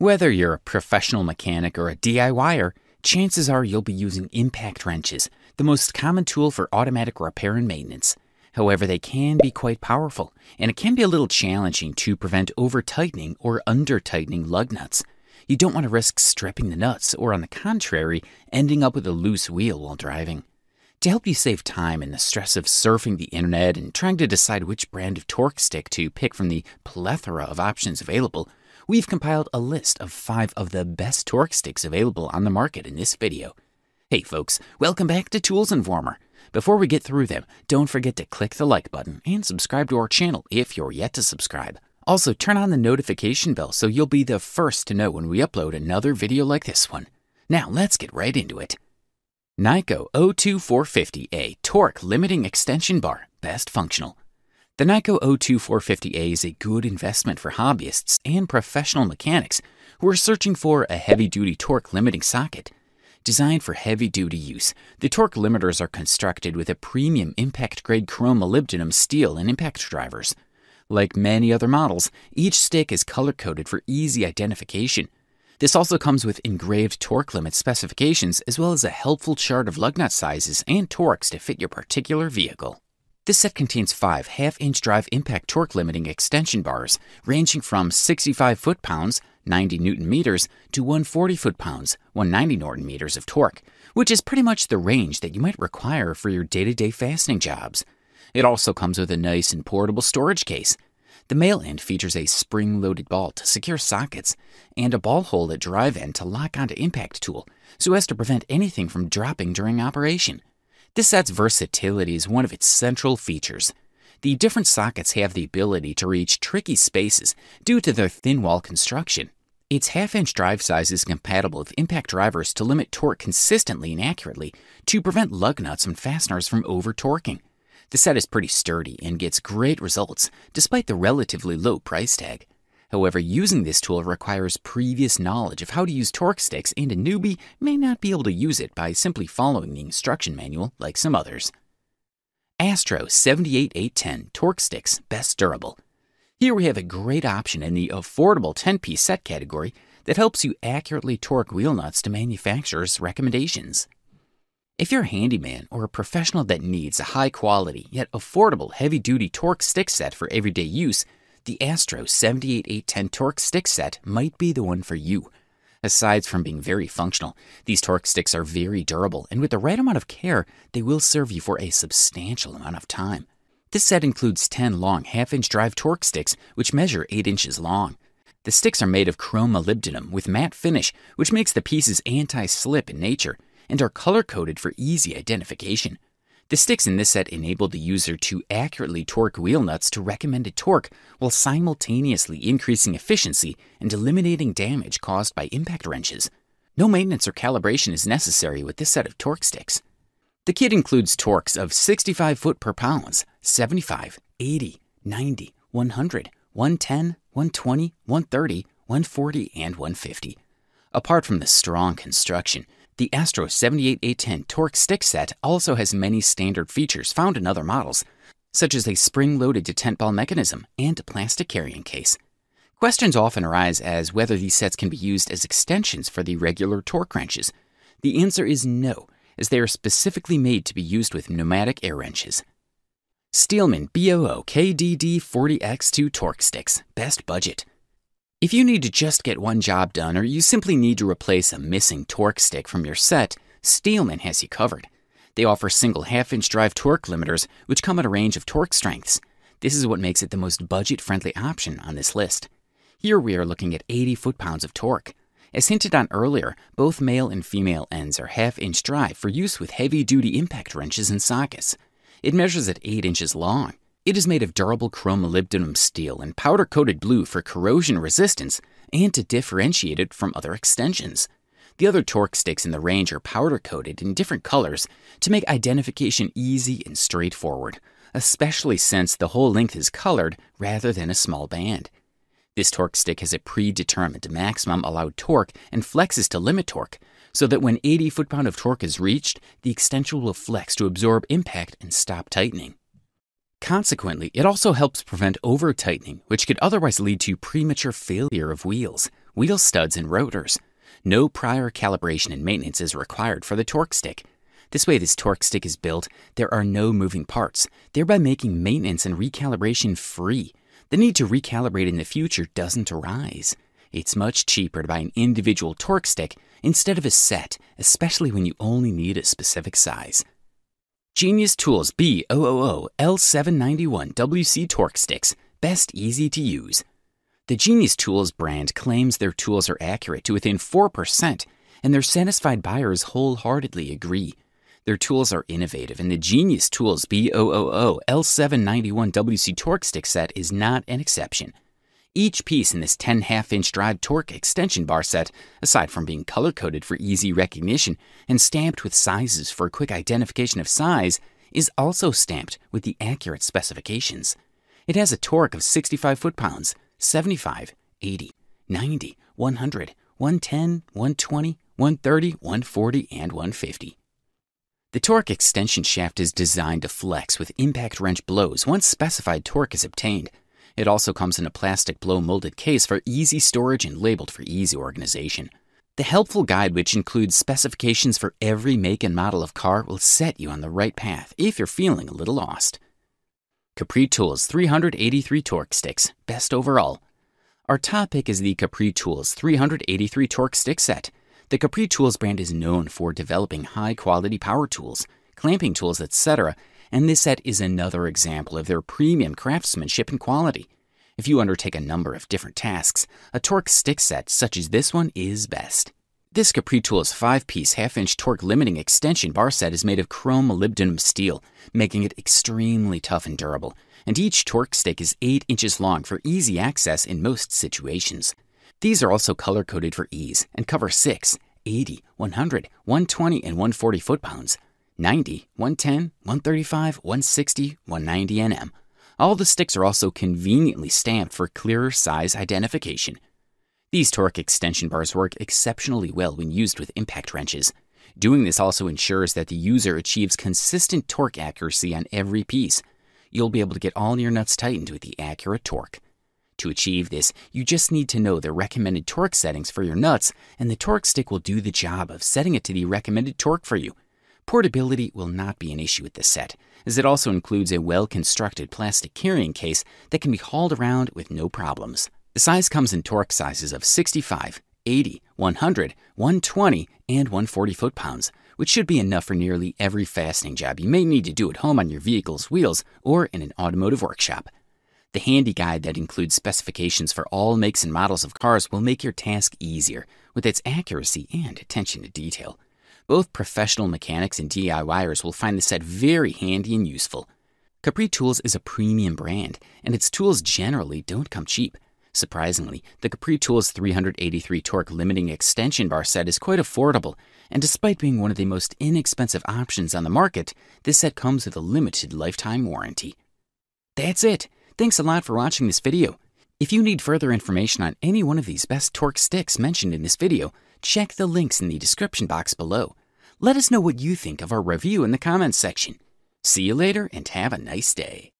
Whether you're a professional mechanic or a DIYer, chances are you'll be using impact wrenches, the most common tool for automatic repair and maintenance. However, they can be quite powerful, and it can be a little challenging to prevent over tightening or under tightening lug nuts. You don't want to risk stripping the nuts, or on the contrary, ending up with a loose wheel while driving. To help you save time and the stress of surfing the internet and trying to decide which brand of torque stick to pick from the plethora of options available, we've compiled a list of five of the best torque sticks available on the market in this video. Hey folks, welcome back to Tools Informer. Before we get through them, don't forget to click the like button and subscribe to our channel if you're yet to subscribe. Also, turn on the notification bell so you'll be the first to know when we upload another video like this one. Now, let's get right into it. Neiko 02450A Torque Limiting Extension Bar, Best Functional. The Neiko 02450A is a good investment for hobbyists and professional mechanics who are searching for a heavy duty torque limiting socket. Designed for heavy duty use, the torque limiters are constructed with a premium impact grade chrome molybdenum steel and impact drivers. Like many other models, each stick is color coded for easy identification. This also comes with engraved torque limit specifications as well as a helpful chart of lug nut sizes and torques to fit your particular vehicle. This set contains five half-inch drive impact torque limiting extension bars, ranging from 65 foot-pounds, 90 newton meters, to 140 foot-pounds, 190 newton meters of torque, which is pretty much the range that you might require for your day-to-day fastening jobs. It also comes with a nice and portable storage case. The male end features a spring-loaded ball to secure sockets and a ball hole at drive end to lock onto impact tool so as to prevent anything from dropping during operation. This set's versatility is one of its central features. The different sockets have the ability to reach tricky spaces due to their thin wall construction. Its half inch drive size is compatible with impact drivers to limit torque consistently and accurately to prevent lug nuts and fasteners from over torquing. The set is pretty sturdy and gets great results despite the relatively low price tag. However, using this tool requires previous knowledge of how to use torque sticks, and a newbie may not be able to use it by simply following the instruction manual like some others. Astro 78810 Torque Sticks Best Durable. Here we have a great option in the affordable 10 piece set category that helps you accurately torque wheel nuts to manufacturer's recommendations. If you're a handyman or a professional that needs a high quality yet affordable heavy duty torque stick set for everyday use, the Astro 78810 torque stick set might be the one for you. Aside from being very functional, these torque sticks are very durable, and with the right amount of care, they will serve you for a substantial amount of time. This set includes 10 long half inch drive torque sticks, which measure 8 inches long. The sticks are made of chrome molybdenum with matte finish, which makes the pieces anti slip in nature, and are color coded for easy identification. The sticks in this set enable the user to accurately torque wheel nuts to recommended torque while simultaneously increasing efficiency and eliminating damage caused by impact wrenches. No maintenance or calibration is necessary with this set of torque sticks. The kit includes torques of 65 foot per pounds, 75, 80, 90, 100, 110, 120, 130, 140, and 150. Apart from the strong construction, the Astro 78810 torque stick set also has many standard features found in other models, such as a spring-loaded detent ball mechanism and a plastic carrying case. Questions often arise as whether these sets can be used as extensions for the regular torque wrenches. The answer is no, as they are specifically made to be used with pneumatic air wrenches. Steelman BOO KDD 40X2 Torque Sticks, best budget. If you need to just get one job done or you simply need to replace a missing torque stick from your set, Steelman has you covered. They offer single half inch drive torque limiters, which come at a range of torque strengths. This is what makes it the most budget friendly option on this list. Here we are looking at 80 foot pounds of torque. As hinted on earlier, both male and female ends are half inch drive for use with heavy duty impact wrenches and sockets. It measures at 8 inches long. It is made of durable chrome molybdenum steel and powder coated blue for corrosion resistance and to differentiate it from other extensions. The other torque sticks in the range are powder coated in different colors to make identification easy and straightforward, especially since the whole length is colored rather than a small band. This torque stick has a predetermined maximum allowed torque and flexes to limit torque, so that when 80 foot pound of torque is reached, the extension will flex to absorb impact and stop tightening. Consequently, it also helps prevent over tightening, which could otherwise lead to premature failure of wheels. wheel studs, and rotors. No prior calibration and maintenance is required for the torque stick. This way, this torque stick is built, there are no moving parts, thereby making maintenance and recalibration free. The need to recalibrate in the future doesn't arise. It's much cheaper to buy an individual torque stick instead of a set, especially when you only need a specific size. Genius Tools B000 L791 WC torque sticks, best easy to use. The Genius Tools brand claims their tools are accurate to within 4%, and their satisfied buyers wholeheartedly agree. Their tools are innovative, and the Genius Tools B000 L791 WC torque stick set is not an exception. Each piece in this 10 half inch drive torque extension bar set, aside from being color coded for easy recognition and stamped with sizes for quick identification of size, is also stamped with the accurate specifications. It has a torque of 65 foot pounds, 75, 80, 90, 100, 110, 120, 130, 140, and 150. The torque extension shaft is designed to flex with impact wrench blows once specified torque is obtained. It also comes in a plastic blow molded case for easy storage and labeled for easy organization. The helpful guide, which includes specifications for every make and model of car, will set you on the right path if you're feeling a little lost. Capri Tools 383 Torque Sticks, best overall. Our top pick is the Capri Tools 383 Torque Stick Set. The Capri Tools brand is known for developing high quality power tools, clamping tools, etc., and this set is another example of their premium craftsmanship and quality. If you undertake a number of different tasks, a torque stick set such as this one is best. This Capri Tools 5-piece half-inch torque limiting extension bar set is made of chrome molybdenum steel, making it extremely tough and durable, and each torque stick is 8 inches long for easy access in most situations. These are also color coded for ease and cover 6, 80, 100, 120, and 140 foot pounds, 90, 110, 135, 160, 190 nm. All the sticks are also conveniently stamped for clearer size identification. These torque extension bars work exceptionally well when used with impact wrenches. Doing this also ensures that the user achieves consistent torque accuracy on every piece. You'll be able to get all your nuts tightened with the accurate torque. To achieve this, you just need to know the recommended torque settings for your nuts, and the torque stick will do the job of setting it to the recommended torque for you. Portability will not be an issue with this set, as it also includes a well constructed plastic carrying case that can be hauled around with no problems. The size comes in torque sizes of 65, 80, 100, 120, and 140 foot pounds, which should be enough for nearly every fastening job you may need to do at home on your vehicle's wheels or in an automotive workshop. The handy guide that includes specifications for all makes and models of cars will make your task easier with its accuracy and attention to detail. Both professional mechanics and DIYers will find the set very handy and useful. Capri Tools is a premium brand, and its tools generally don't come cheap. Surprisingly, the Capri Tools 383 torque limiting extension bar set is quite affordable, and despite being one of the most inexpensive options on the market, this set comes with a limited lifetime warranty. That's it! Thanks a lot for watching this video. If you need further information on any one of these best torque sticks mentioned in this video, check the links in the description box below. Let us know what you think of our review in the comments section. See you later and have a nice day.